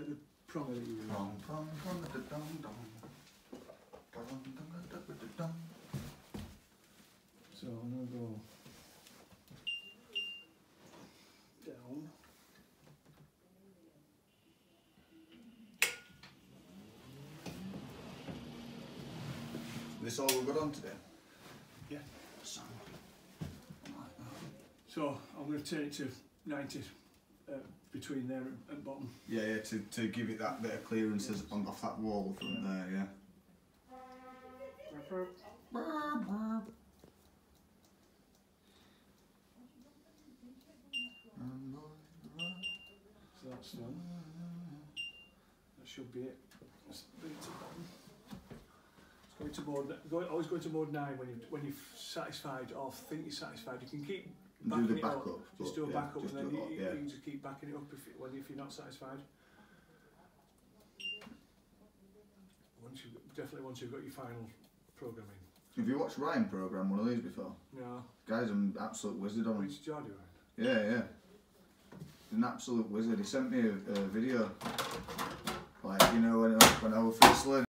the that you use. Prong, prong, prong, da, da, da. So I'm gonna go down. This all we've got on today? Yeah. So I'm gonna turn it to 90 uh, between there and, and bottom. Yeah, yeah, to, to give it that bit of clearance as on off that wall front there, yeah. So that's done. That should be it. Let's bring it to bottom. It's going to mode. Go, always go into mode nine when you when you're satisfied or think you're satisfied. You can keep do the backup. up. Just do a yeah, back up just and then you, up, yeah. you just keep backing it up if, it, if you're not satisfied. Once you definitely once you've got your final programming. Have you watched Ryan program one of these before? No, Guy's an absolute wizard on it. which Geordie right? Yeah, yeah. An absolute wizard. He sent me a, a video, like you know when I, when I was first learning.